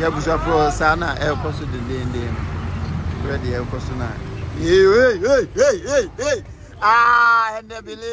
yɛabusuafoɔ saa na ɛrekɔ so dendenden no berɛ deɛ ɛrekɔ so no a ɛnɛ bele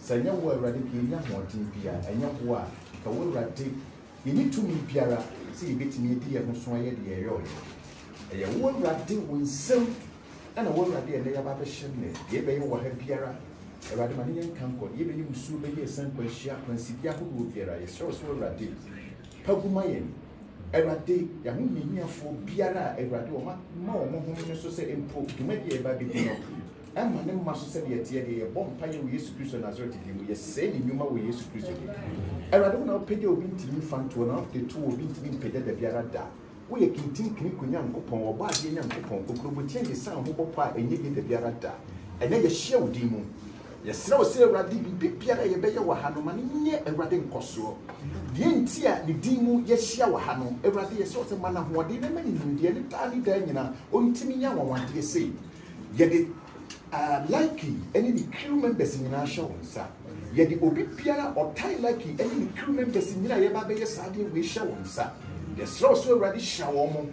Sɛ ɛnyɛ wo Awurade nka yɛnni ahoɔden biara, ɛnyɛ wo a, nka wo Awurade yɛnni tumi biara sɛ yɛbɛtumi adi yɛn ho so ayɛ deɛ ɛyɛ ɔyɛ. Ɛyɛ wo Awurade wo nsam ɛna wo Awurade ɛnɛ yɛaba abɛhyɛ nnɛ, deɛ ɛbɛyɛ wɔ ha biara, Awurade ma ne yɛ nka nkɔ, deɛ ɛbɛyɛ musuo bɛyɛ ɛsan nkwanhyia akwansideɛ ahodoɔ biara, yɛsrɛ wo sɛ Awurade pa gu ma yɛn. Awurade yɛahohiahiafoɔ biara a Awurade wɔma wɔn ho no so sɛ mpo dwumadi a yɛba abɛdi no, Ɛmma ne mma so sɛdeɛ ɛteɛ deɛ, yɛbɔ mpaeɛ wɔ Yesu Kristo Nasaret din mu, yɛsɛe ne nnwuma wɔ Yesu Kristo din mu. Awurade, wo na wopagya obi ntumi mfa ntoɔ, na wode to obi ntumi mpagya dabiara da. Woyɛ Kintinkiniko Nyankopɔn, Ɔbɔ adeɛ Nyankopɔn, Kokuroboteɛ Yesa ahobɔpɔ a ɛnyɛ yie dabiara da. Ɛnnɛ yɛahyia wo din mu. Yɛsrɛ wo sɛ Awurade, biribiara a yɛbɛyɛ wɔ ha no, ma no nyɛ Awurade nkɔsoɔ. Deɛ nti a ne din mu yɛahyia wɔ ha no, Awurade, yɛsrɛ wo sɛ ma no ahoɔden, na ma no nimdeɛ ne taa ne daa nyinaa, ɔntumi nyɛ anwanwadeɛ sei. Yɛde Laiki ne ne crew members nyinaa hyɛ wo nsa. Yɛde obi biara a ɔtan Laiki ne ne crew members nyinaa a yɛba abɛyɛ saa adeɛ wei hyɛ wo nsa. Yɛsrɛ wo sɛ Awurade hyira wɔn.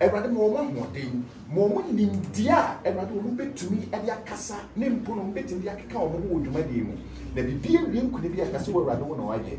Awurade ma wɔn ahoɔden. Ma wɔn nimdeɛ a Awurade wɔn bɛtumi de akasa ne mpo no wɔn bɛtumi de akeka wɔn ho wɔ dwumadie mu. Na biribi awie nko ne bi a ka sɛ wo Awurade wo na wayɛ.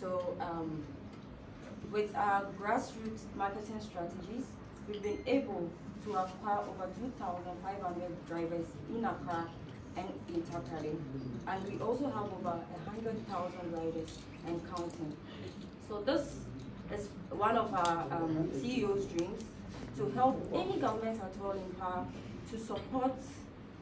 So um, with our grassroots marketing strategies, we've been able to acquire over 2,500 drivers in Accra and interpreting. And we also have over 100,000 riders and counting. So this is one of our um, CEO's dreams to help any government at all in power to support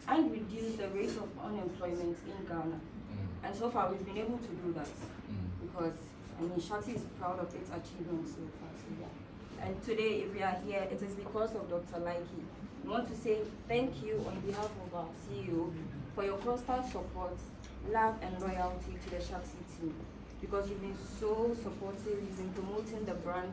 and reduce the rate of unemployment in Ghana. Mm. And so far we've been able to do that mm. because I mean Shati is proud of its achievements so far. So yeah. And today if we are here it is because of Dr. Likey. We want to say thank you on behalf of our CEO for your constant support, love, and loyalty to the Shark team because you've been so supportive, you've been promoting the brand.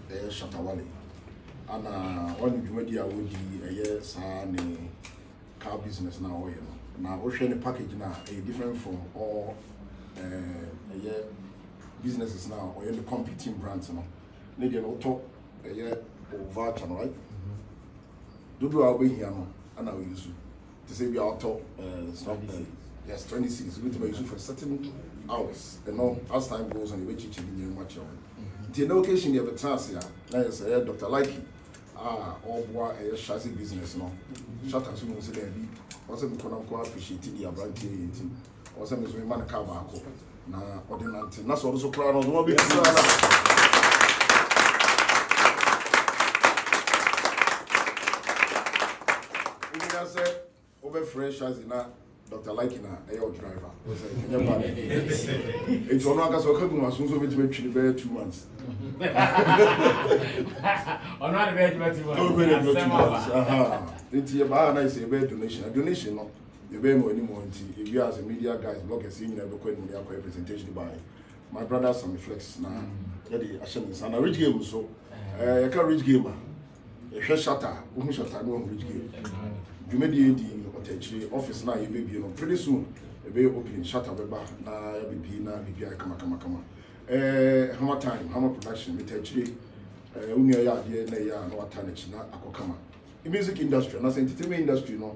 ɛyɛ Shatta Wale ana ɔne dwumadi a ɔdi ɛyɛ saa ne car business na ɔyɛ no na wohwɛ ne package no a ɛyɛ different from all ɛyɛ businesses na ɔyɛ ne competing brands no ne deɛ no wotɔ ɛyɛ voucher no right mm-hmm. dodoɔ a wobɛhia no ana ɔyɛ su te sɛ bi a ɔtɔ yes twenty cities bi tuma yusu for certain hours ɛnɔ as time goes on ebe kyekyere nyere mu akyerɛ wɔn mm-hmm. nti ɛnɛ occasion deɛ ɛbɛtena ase a na yɛ sɛ ɛyɛ dr likey a ɔboa ɛyɛ shazi business no mm-hmm. shata so mu sɛ daabi wɔn sɛ mekɔ na mekɔ appreciate deɛ aberanteɛ yɛ nti. ɔwɔ sɛ me nso mema no kaa baako na ɔde nante na sɛ ɔno so koraa no ɔde ma bɛdi saa na wobɛnya sɛ wobɛfrɛ shazi na dr like na ɛyɛ wo driver sɛ ɛnyɛ ba ne ɛti ɔno ankasa ɔka gu maso nso bɛtumi atwiri bɛyɛ two months ɔno ade bɛyɛ adwuma two months ɛti yɛbaa na ɛsɛ yɛbɛyɛ donation donation no Yɛbɛyɛ no anim hɔ nti ewiee ase media guys, bloggers yɛn nyinaa bɛkɔ anim de akɔyɛ presentation by my brother Sammy Flex na yɛde ahyɛ ne nsa na Rich Game nso ɛɛ yɛka Rich Game a yɛhwɛ Shatta wohu Shatta ne wahu Rich Game dwumadie di ɔtɛkyire office no a yɛbɛbie no pretty soon ɛbɛyɛ opening Shatta bɛba na yɛbɛbie na biribiara kamakamakama ɛɛ eh, Hammer Time Hammer Production metɛkyire ɛɛ eh, wo nua yɛ adeɛ na ɛyɛ a na wata n'akyi na akɔ kama music industry anaasɛ entertainment industry no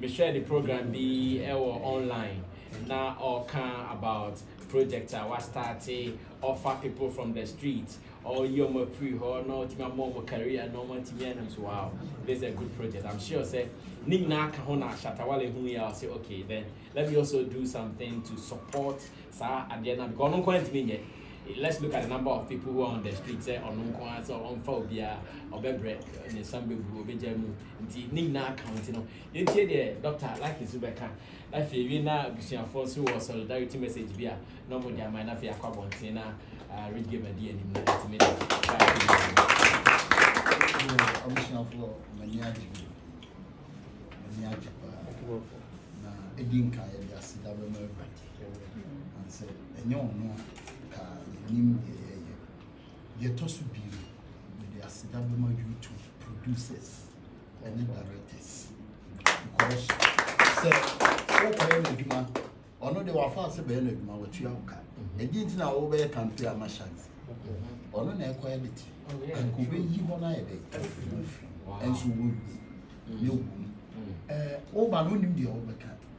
Mehwɛɛ ne program bi wɔ online na ɔɔka about project a w'astarte ɔfa people from the street ɔɔyi ɔmo afiri hɔ na ɔtumi ama ɔmo career na ɔmo atumi anam so wow this is a good project I'm sure sɛ ne nyinaa ka ho na Shatta Wale hu yɛ a ɔse okay then let me also do something to support saa adeɛ no a because ɔno nko ara ntumi nyɛ. Let's look at the number of people who are on the street sɛ ɔno nko ara sɛ ɔmfa obiara ɔbɛbrɛ ne nsam bɛgu ɔbɛgya mu nti ne nyinaa ka nti no yɛntie deɛ Dr. Lucky nso bɛka na afei wie na abusuafoɔ nso wɔ solidarity message bi a na ɔmo de ama na afei akɔ abɔnten na uh, Rich Gamer di anim na ɛtumi de abusuafoɔ m'ani agye bi m'ani agye paa na ɛdi nkaeɛ de aseda bɛma awurade ansɛ Ɛnyɛ ɔno a, anka yɛnnim deɛ yɛreyɛ. Deɛ ɛtɔ so mmienu, mede aseda bɛma YouTube producers ne directors. Because sɛ wokɔyɛ no adwuma, ɔno deɛ wafa sɛ bɛyɛ no adwuma, watua wo ka. Ɛdeɛ nti na wobɛyɛ kampe ama Shanti. Ɔno na ɛkɔ edit. Anka wobɛyi hɔ no ayɛ dɛ ɛnso wɔwie na ɛwom. Woba no wonim deɛ wobɛka.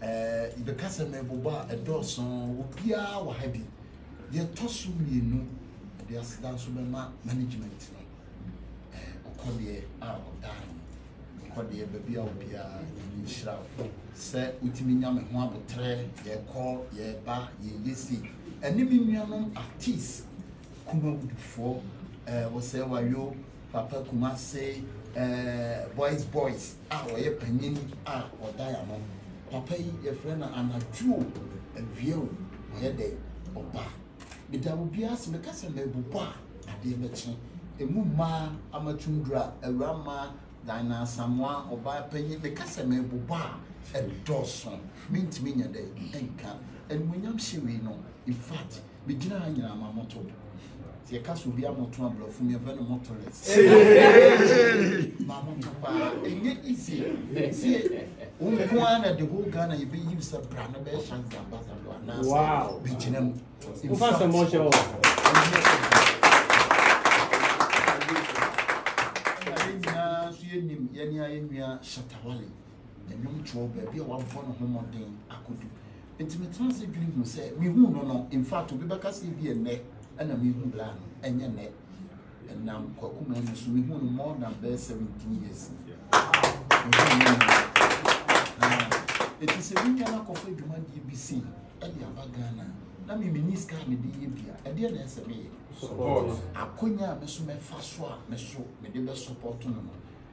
Ɛɛ, yɛbɛka sɛ mmerebobɔ a ɛdɔɔso wɔ biara wɔ ha bi. Deɛ ɛtɔ so mmienu, mede aseda nso bɛma management no. Ɛɛ, ɔkɔdeɛ a ɔdaa no, ɔkɔdeɛ baabi a obiara nyame nhyira wo sɛ wotumi nya me ho aboterɛ, yɛkɔ, yɛba, yɛyɛ sei. Ɛne me nuanom artiste, Kumawudufoɔ, ɛɛ, Wɔsɛe Wayo, Papa Kumase boys boys a ɔyɛ panyin a ɔdan ano. Papa yi yɛfrɛ no anadwo o, awia o, ɔyɛ dɛ ɔba. Meda obiara ase, meka sɛ merebobɔ a adeɛ bɛkye. Emu mmaa, Amatumdura, Awuramma, Daena Asamoah, ɔbaa panyin, meka sɛ merebobɔ a ɛdɔɔso. Mentumi nyɛ dɛ nka. Animuonyam hyɛ wei no, in fact. Me gyina ha nyinaa ma moto sɛ yɛka sɛ obi amoto aborɔfo mi yɛfrɛ no motorist ma moto paa ɛnyɛ easy sɛ wo nko ara na de whole ghana yɛbɛyi sɛ bra no bɛyɛ hyɛ nzambasa do anaasɛ bɛgyina mu wofa sɛ mɔhyɛ wɔ yɛnyinaa so yɛnim yɛne ayɛ nua shatawale ne nnwontoɔ, baabi a wabɔ ne ho mmɔden akɔdu. Nti metena ase dwene hu sɛ, mehuu no no, in fact obi bɛka sɛ ebia ɛnnɛ ɛna mehu Blaa no, ɛnyɛ nnɛ. Ɛnam Kwaku Manya so, mehuu no more than bɛyɛ 17 years ni. Mehuu no no. Ɛti sɛ me nua no akɔfa adwumadeɛ bi sei ɛde aba Ghana na me menni sika a mede yɛ bia, ɛdeɛ na ɛsɛ meyɛ? Akɔnya a me so mɛfa so a me so mede bɛsɔpɔto no no,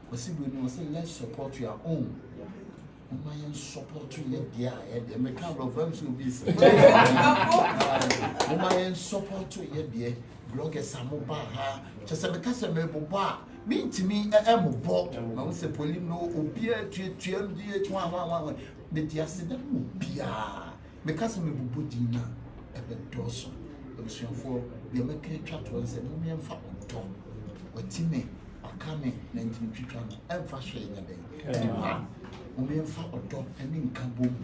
Kwasi Brenu ɔse let's support your own momma yɛn support yɛ deɛ a yɛ deɛ meka aborɔfra nso obi sɛ momma yɛn support yɛ deɛ bloggers a moba ha kyɛ sɛ meka sɛ mebobɔ a mentumi mmobɔ ma wo sɛ poli no obiaa tuatua mgh wawawawa mede aseda mu biaa Meka sɛ mebobɔ din no a, ɛbɛdɔɔso. Abusuafoɔ, deɛ mɛka atwa toɔ ne sɛ, Nyame mfa ɔdɔ, wati me, waka me, na nti metwitwa no, ɛmfa hwee nyɛ dɛn? Mma. Nyame mfa ɔdɔ ne nkabom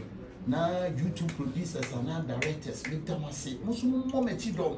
na YouTube producers anaa directors, meda mo ase, mo nso mommɔ m'akyi dɔm.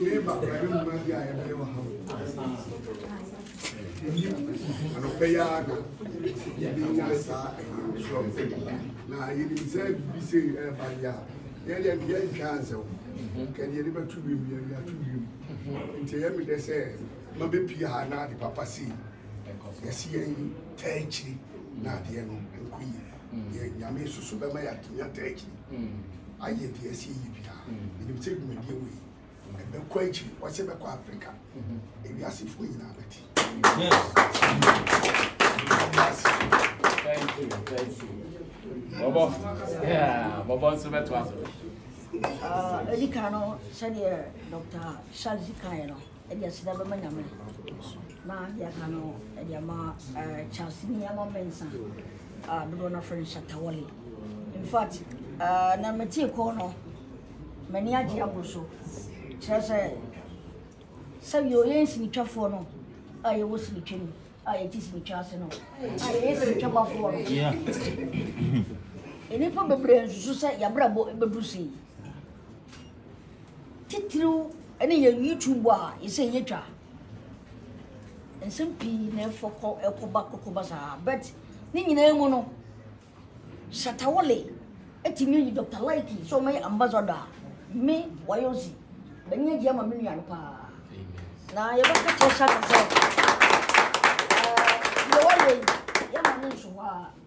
Yɛreba Awurade nwuma bi a yɛbɛyɛ wɔ ha o. Ɛyi anɔpɛ yi ara na yɛbɛnya saa ɛnansoɔ na yɛnim sɛ biribi sɛ ɛreba yi a yɛdeɛ deɛ ntwa ansɛ o kɛdeɛ yɛde bɛto wiem yɛde ato wiem nti ɛyɛ medɛ sɛ mabɛpie ha na ade papa sei yɛsi yɛn taa akyiri na adeɛ no nkɔ yie yɛn Nyame nso so bɛma yɛatumi ataa akyiri ayɛ deɛ ɛsɛ yɛyɛ biara. Menim sɛ dwumadie wei, ɛbɛkɔ akyiri, wɔsɛ ɛbɛkɔ Africa, ewiasefoɔ nyinaa bɛte. Thank you, thank you. Bɔbɔ, yeah, bɔbɔ nso bɛtoa so. Ɛdi kan no, sɛdeɛ Dr. Shagzi kaeɛ no, de aseda bɛma Nyame na deɛ aka no de ama eh, Charles ni ama mensa a ah, dodoɔ no afrɛ no Shatawale in fact eh, na metie kɔɔ no m'ani agye aboro so kyerɛ sɛ sɛbi ɔyɛ nsinitwafoɔ no a yɛwɔ sinitwa mu a yɛte sinitwa ase no a yɛyɛ sinitwa bafoɔ no nnipa bebree nsusu sɛ yɛabrabɔ bɛduru sei titiriw ne yɛn YouTube a yɛsɛ yɛtwa nsɛm pii na ɛfɔ kɔ ɛkɔba kɔkɔba saa but ne nyinaa mu no shatawale ɛtumi ayi dr laiki sɛ ɔmayɛ ambassador a me wayɔnsi bɛnyɛ gye ama me nua no paa na yɛbɛka kyerɛ shata sɛ yɛwɔ yɛn yɛma ne nso hɔ a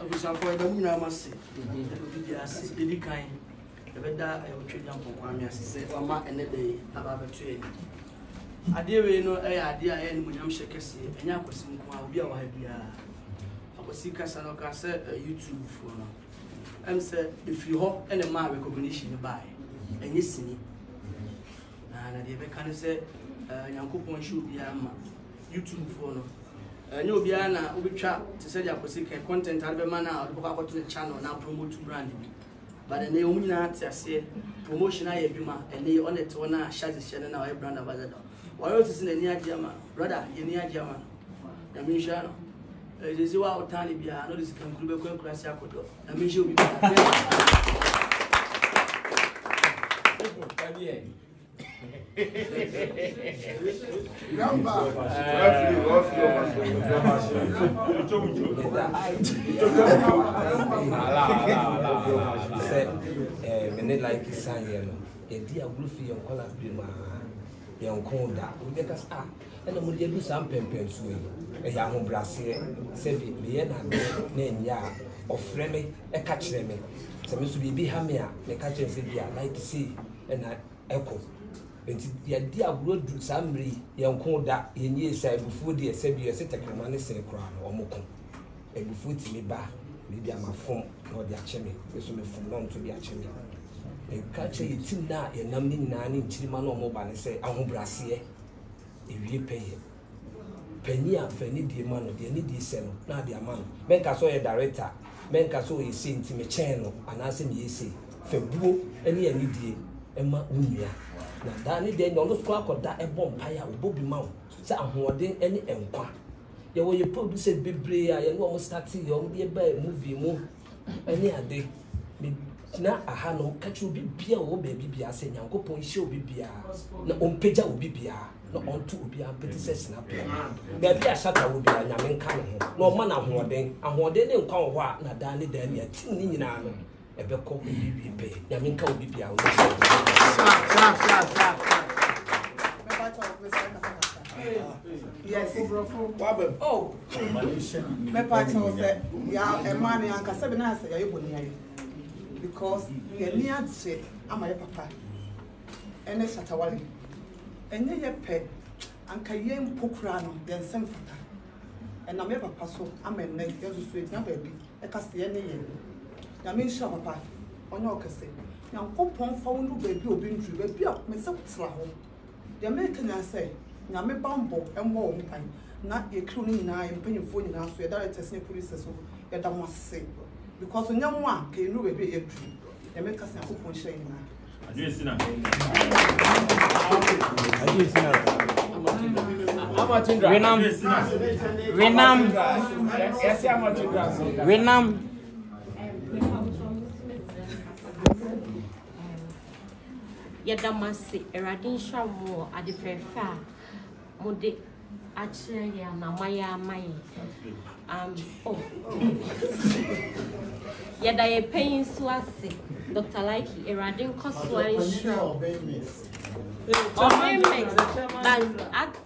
Abusuafoɔ yɛda mo nyinaa mo ase ɛna obi biara ase yɛdi kan yɛbɛda ɛwotwe nyampɔ kwame ase sɛ wama ɛnɛ da yi aba abɛto yɛ ni adeɛ wei no ɛyɛ adeɛ a ɛyɛ animonyam hyɛ kɛseɛ ɛnyɛ akwasi nko a obi a wɔ ha biara akwasi kasa no ɔka sɛ youtube foɔ no ɛm sɛ ɛfiri hɔ ɛna maa recognition no baeɛ ɛnyɛ sini na na deɛ ɛbɛka ne sɛ nyankopɔn nhyɛ obiara ma YouTube foɔ no ɛnyɛ obiara na wobɛtwa te sɛ deɛ akwasi kɛ content ade bɛma no a ɔde bɛkɔ akɔto ne channel na promote brand bi but ɛnɛ wɔn nyinaa te aseɛ promotion ayɛ adwuma ɛnɛ ɔna ɛte hɔ na ahyɛ asehyɛ no na ɔyɛ brand ambassador wɔyɛ ɔte sɛ n'ani agye ama no brother yɛni agye ama no nyame nhyira no ɛsɛsɛ wa wotaa ne biara na ɔde sika nkuru bɛkɔ akura se akɔdɔ nyame nhyɛ obi biara sɛ eh, me ne like saeɛ no yɛde agorɔ fi yɛn nkɔla bere mu a yɛnko da wobɛka sɛ ah ɛna mode adu saa mpɛmpɛnsoɔ yi ɛyɛ ahobraseɛ sɛ bi meyɛ nade na ɛnyɛ a ɔfrɛ me ɛka kyerɛ me sɛ me nso biribi ha me a meka kyerɛ sɛ bi a like sei na ɛkɔ. Enti yɛadi agorɔ duru saa mmerɛ yi, yɛnko da, yɛnni asiane, abufuo deɛ sɛbi ɔse tɛkrɛma no sene koraa no, wɔko. Abufuo tumi ba a, baabi a mafom na wɔde akyɛ me, me nso mefom na wɔto de akyɛ me. Meka kyerɛ yɛn tim no a yɛnam no nyinaa ne nkyirimma no a wɔba no sɛ, ahobrɛaseɛ, ɛwie pɛyɛ. Panin a fa anidie ma no, deɛ ne die sɛ no na de ama no. Mɛnka sɛ ɔyɛ darekta, mɛnka sɛ ɔyɛ sei nti mekyɛn no anaasɛ meyɛ sei. Fa buo ne anidie ma wo nua, na daa ne dɛn ɔno nso akɔda bɔ mpaeɛ a ɔbɔ bi ma wo sɛ ahoɔden ne nkwa. Yɛwɔ yɛn producer bebree a yɛne wɔn starteeɛ, wɔn de baa movie mu. ne ade. Megyina ahanom ka kyerɛ obi biara a ɔwɔ baabi biara sɛ Nyankopɔn nhyira obi biara na ɔmpagya obi biara na ɔnto obi biara mpete sɛ sinapɛɛ. Baabi a Shatta wɔ biara, Nyame nka ne ho na ɔmma no ahoɔden. Ahoɔden ne nkwa wɔ hɔ a na daa ne daa nea team no nyinaa no ɛbɛkɔ obi wie pɛɛ. Nyame nka obi biara wɔ Yes. Oh. mɛpa kyɛw sɛ ya ɛma ne anka sɛ bɛna sɛ yɛyɛ bɔne ayɛ because yɛni agye ama yɛ papa ɛne shatawale ɛnyɛ yɛ pɛ anka yɛ mpo kura no yɛn nsɛm fata ɛnam yɛ papa so ama ɛnɛ yɛ nso so ɛgyina baabi ɛka sɛ yɛ ne yɛ nyame nhyira papa ɔnyɛ ɔkɛse nyankopɔn fa wo no baabi obi nduru baabi a mesɛ wo tra hɔ Deɛ mereka nyinaa ne sɛ, Nyame banbɔ mmɔ wɔn ban, na yɛ crew no nyinaa, yɛ mpaninfoɔ nyinaa nso, yɛ directors ne producers nso, yɛda mo ase because nyɛ mo a nka yɛnnuru baabi a yɛaduru. Deɛ mereka sɛ Nyankopɔn nhyira yɛn nyinaa. Adwene si na. Adwene si na. Renam. Renam. Renam. Yɛda mo ase. Awurade nhyira mo wɔ ade fɛɛfɛ a mode akyerɛ yɛn anaa moayɛ ama yɛn. Um, oh. Yɛda yɛn panyin so ase, Dr. Laiki. Awurade nkɔ so ara nhyira wo. Ɔbɛn mix, but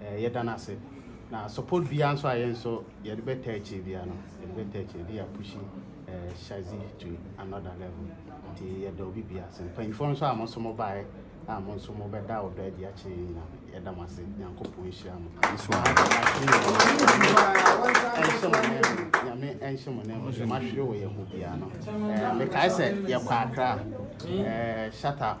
eh, yɛda no ase na support biara nso a yɛn nso yɛde bɛta akyire biara no yɛde bɛta akyire de apushi eh, shazi to another level nti yɛda obi bia ase mpanyinfoɔ nso a mo nso mo baeɛ a mo nso mo bɛda ɔdɔ adi akyerɛ yɛn nyinaa yɛda mo ase nyankopɔn nhyira mo nso a ɛnhyɛ mo nan mu nyame ɛnhyɛ mo nan mu sɛ mahwere wɔ yɛn ho biara no eh, mekae sɛ yɛkɔ akra eh, shut up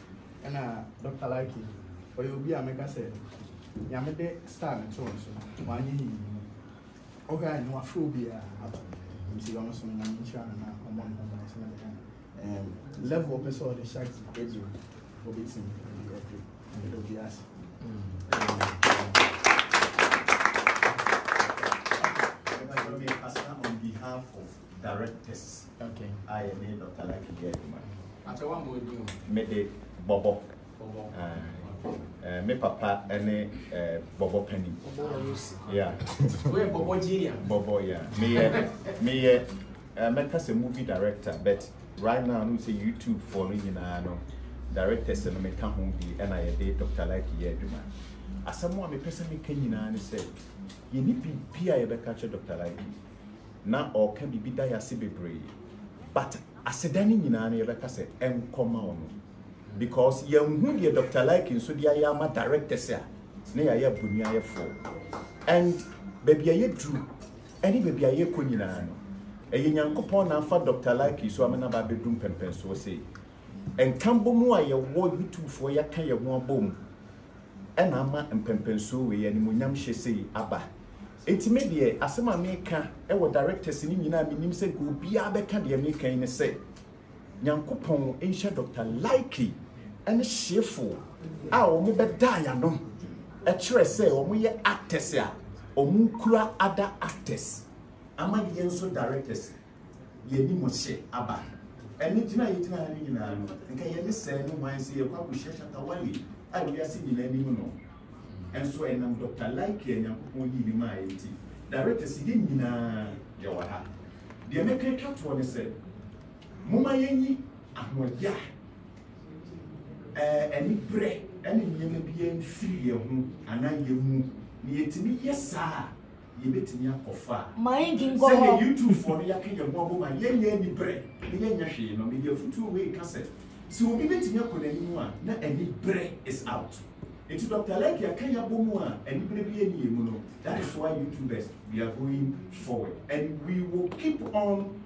Ɛna Dɔkta Lykke, ɔyɛ obi a mɛka sɛ Nyame de star no too no so, wanyɛ yie. Wohwɛ a ɛnnɛ wafrɛ obiara aba, nti ɔno nso no Nyame nhyira no na ɔmmɔ ne ho ban sɛ mɛde ayɛ. Ɛɛm level a ɔpɛ sɛ ɔde Shagzy adu no, obetumi de adu, meda obiara ase. Asena on behalf of directors. Okay. A yɛ ne Dr. Lucky yɛ adwuma. Akyɛ wa mo din o. Me de bɔbɔ. Bɔbɔ. Uh, me papa ne uh, bɔbɔ pani. Yeah. Where bɔbɔ junior? Bɔbɔ yeah. Me yɛ me yɛ uh, mɛka sɛ movie director but right now no sɛ YouTube for no nyinaa no directors no meka ho bi ɛna yɛde Dr. Lucky yɛ adwuma. Asɛm a mepɛ sɛ meka nyinaa ne sɛ yɛne biribi a yɛbɛka kyerɛ Dr. Lucky. na ɔɔka bibi da yase bebree but aseda no nyinaa no yɛbɛka sɛ ɛnkɔ ma ɔno because yɛnhu deɛ Doctor Lyke nso de ayɛ ama directors a na yɛayɛ aboniayɛfoɔ and baabi a yɛduru ɛne baabi a yɛkɔ nyinaa no ɛyɛ Nyankopɔn na afa Doctor Lyke so ama no aba abɛdu mpɛmpɛnsoɔ sei nkambɔ mu a yɛwɔ YouTubefoɔ yɛaka yɛ ho abɔ mu ɛna ama mpɛmpɛnsoɔ wei animonyam hyɛ sei aba Enti me deɛ asɛm a meka wɔ directors no nyinaa menim sɛ nka obiara bɛka deɛ meka yi ne sɛ Nyankopɔn nhyɛ Doctor Likey ne Shefo a wɔn bɛdaa y'ano kyerɛ sɛ wɔn yɛ actors a wɔn kura other actors ama yɛn nso directors yɛne mo hyɛ aba. Ɛno gyina a yɛgyina ha no nyinaa no, nka yɛne sɛɛ no hwan sɛ yɛkɔ akɔhyia Shatta Wale a wiase nyinaa nim no. Nso ɛnam Dɔkta Like a Nyankopɔn yii no maaeɛ nti, Directors, yɛn nyinaa yɛwɔ ha. Deɛ mɛka atwa toɔ ne sɛ, momma yɛnyi ahoɔyea, ɛɛ, aniberɛ ne nneɛma biara mfiri yɛn ho anaa yɛn mu. Na yɛtumi yɛ saa a, yɛbɛtumi akɔ fa a, sɛdeɛ YouTubefoɔ no yɛaka yɛn ho abom a yɛnyɛ aniberɛ na yɛnyɛ hwee no, mede afotuo wei ka sɛ, sɛ obi bɛtumi akɔ n'anim a, na aniberɛ is out. Nti Doctor Lake yɛaka yɛn abom a aniberɛ biara nni yɛn mu no, that is why YouTubers we are going forward and we will keep on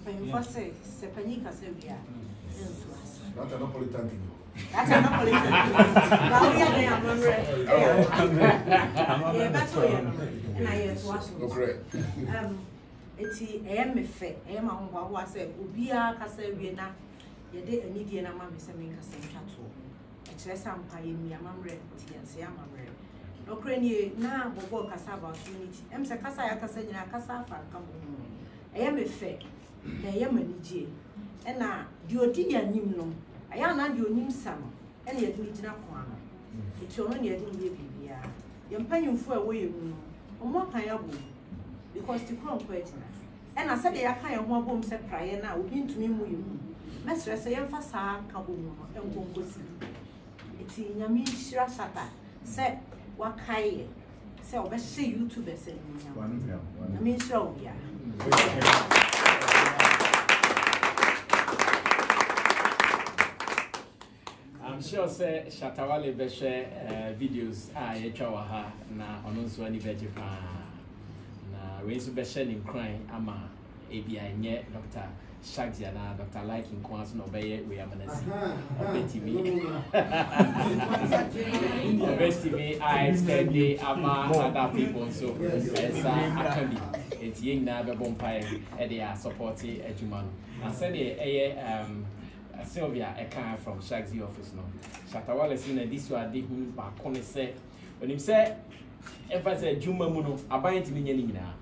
Mpanyinfoɔ se sɛ panyin kasa wie a nsuo asa. Data na pɔli tanki ni hɔ. Data na pɔli tanki ni hɔ. Ba wo yɛ dɛ amammerɛ ɛyɛ amammerɛ. Yɛ bɛ to yɛ no ɛna yɛ to aso. Nokorɛ. Um, eti ɛyɛ me fɛ ɛyɛ ma ahohoa ahoa sɛ obiara kasa wie na yɛde anidie na ama me sɛ menkasa ntwa toɔ. Ɛkyerɛ sɛ ampa yɛ mi amammerɛ nti yɛn se amammerɛ. Nokorɛ nie na bɔbɔ kasa about unity. Ɛm sɛ kasa yɛ akasa nyinaa kasa afa nka ho. ɛyɛ me fɛ, na ɛyɛ me anigyeɛ. Ɛna deɛ ɔdi yɛn anim no, ɛyɛ a na deɛ ɔnim sa no na yɛde no gyina ko ano. Enti ɔno na yɛde no yɛ biribiara. Yɛn mpanyimfoɔ a ɛwɔ yɛn mu no, wɔn akan abom because Tikorɔ nko agyina. Ɛna sɛdeɛ yɛaka yɛn ho abom sɛ praeɛ no a obi ntumi mmu yɛn mu no, mɛsrɛ sɛ yɛmfa saa nkabom no nkɔ nkɔsi. Enti Nyame nhyira Shatta sɛ wakae yɛn. sɛ ɔbɛhyɛ youtubers animuonyam na menhyira wo biara I'm sure sɛ Shatawale bɛhwɛ eh, videos a yɛtwa wɔ ha na ɔno nso ani bɛgye paa na wei nso bɛhyɛ ne nkuran ama Ebia ɛnyɛ Dɔkta Shagzy anaa Dɔkta Lyk nko ara nso na ɔbɛyɛ wei ama no asi. Ɔbɛtumi ɔbɛtumi a extende ama other people nso nsa aka bi. Enti yɛn nyinaa bɛbɔ mpaeɛ de asɔpɔte adwuma no. Na sɛdeɛ ɛyɛ um, Sylvia ɛkaa from Shagzy office no, Shatta Wale sɛ n'adisuadehunu baako ne sɛ Onim sɛ ɛmfa sɛ adwuma mu no, aban ntumi nyɛ ne nyinaa.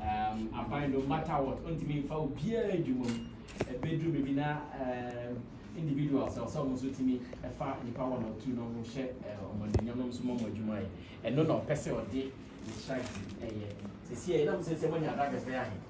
Um, aban no matter what, ntumi mfa obiara adwuma mu. Ɛbɛduru baabi na um, individuals a ɔsɛ wɔn nso tumi ɛfa nipa wɔn a ɔtu na wɔn hyɛ wɔn anuonyam na wɔn nso ma wɔn adwuma yɛ. Ɛno na ɔpɛ sɛ ɔde ne hyɛ ɛyɛ. Sisi ɛyɛ na wɔn sɛ sɛ wɔn nyɛ adakɛsɛ ahe.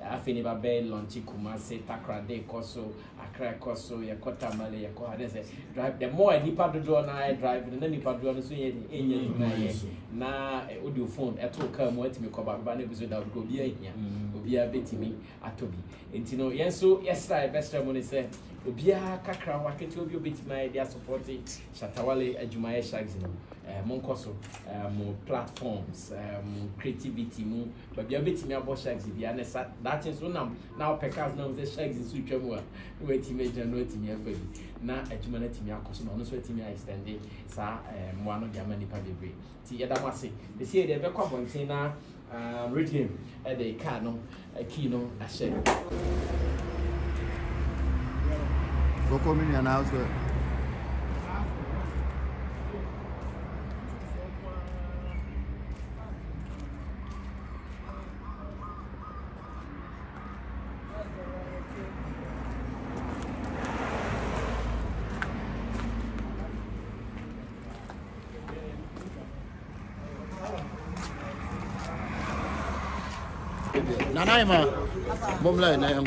Afei ne ba bɛyɛ launchi Kumasi, Takoradi kɔ so, Accra kɔ so, yɛkɔ Tamale, yɛkɔ ha. Ne sɛ drive the more nipa dodoɔ na ayɛ drive no na nipa dodoɔ no so yɛ de ɛnyɛ adwuma yɛ na wode wo phone ɛto kaa mu atumi kɔ baako ba no gu so da wode obi ahia obiara bɛtumi atɔ bi nti no yɛn nso yɛsra yɛbɛsrɛ mu ne sɛ obiara kakra ho aketewa bi obɛtumi ayɛ de asopɔte shatawale adwuma yɛ shags no monkɔ so mo platforms mo creativity mu Baabi a wobɛtumi abɔ shagz biara ne sa that is wonam na wopɛ cars na wohu sɛ shagz nso retwa mu a na woatumi agyina no atumi afa bi na adwuma no atumi akɔ so na ɔno nso atumi aextende saa eh, mmoa no de ama nnipa bebree nti yɛda mo ase ɛsiei deɛ ɛbɛkɔ abɔnten na ah, redeem de kaa no eh, kii no ahyɛ Koko mi nua na so. Nana, I'm a mom, like, I'm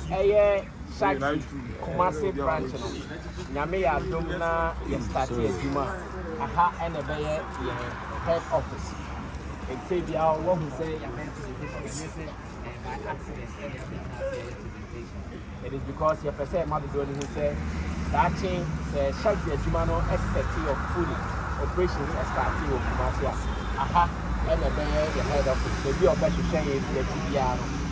Ɛyɛ Shagsi Kumasi branch no Nyame yɛ adom na yɛ starte adwuma a ɛha ɛna ɛbɛyɛ yɛn head office Nti ebia wahu sɛ yɛ amendment but ɛnyɛ sɛ ɛyɛ by accident ɛna yɛabɛgyina ase ayɛ presentation It is because yɛpɛ sɛ ɛma dodoɔ no hu sɛ daakye sɛ Shagsi adwuma no ɛsɛte yɛ fully operations ɛstarte wɔ Kumasi a aha ɛna ɛbɛyɛ yɛ head office Baabi a ɔbɛhwehwɛ yɛn firi akyi biara no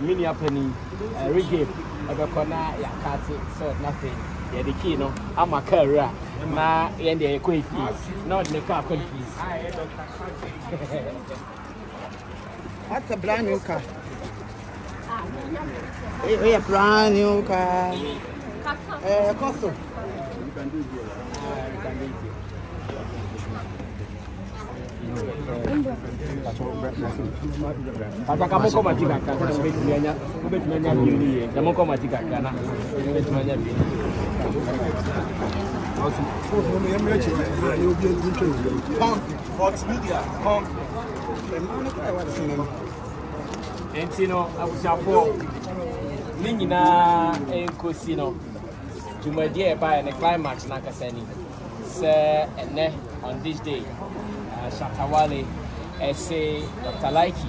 Me nua panin, Regev, bɛkɔ na yɛaka ate sɛ ɔde n'afei yɛde key no ama kaa wura na yɛn deɛ yɛkɔ efie na ɔde ne kaa kɔ ne fie. That's a brand new car. Hey, hey, a brand new car. Uh, custom. You can do it here. Uh, you can do it here. Ataka mo kɔma ti kakra sɛ mobɛtumi anya mobɛtumi anya bio no yie sɛ mo kɔma ti kakra na mobɛtumi anya bio no nti no abusuafoɔ ne nyinaa nkɔsi no dwumadie a ɛbaeɛ no climax no ankasa ni Sɛ ɛnnɛ on this day na Shatta Wale ɛse Doctor Lykke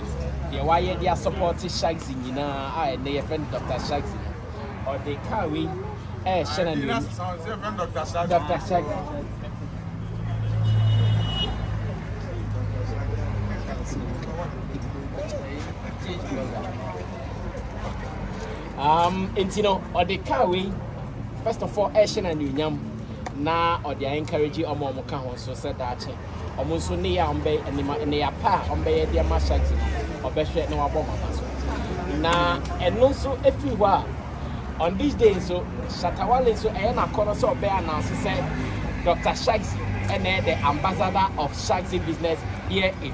deɛ wayɛ de asɔpɔte Shagzy nyinaa a ɛnnɛ yɛfrɛ no Doctor Shagzy no, ɔde car wei ɛrehyɛ no anuanim. Doctor Shagzy. Um, nti no ɔde car wei first of all ɛrehyɛ no anuonyam. na ɔde a encourage ɔmo a ɔmo ka ho nso sɛ daakye ɔmo nso nneyɛ a ɔmo bɛyɛ nneɛma nneya pa a ɔmo bɛyɛ de ama Shakti no ɔbɛhwɛ na wabɔ ɔmo aba so na ɛno nso efiri hɔ a on this day nso Shatawale nso ɛyɛ n'akɔnɔ sɛ ɔbɛyɛ announce sɛ Dr. Shakti ɛna ɛyɛ the ambassador of Shakti business here in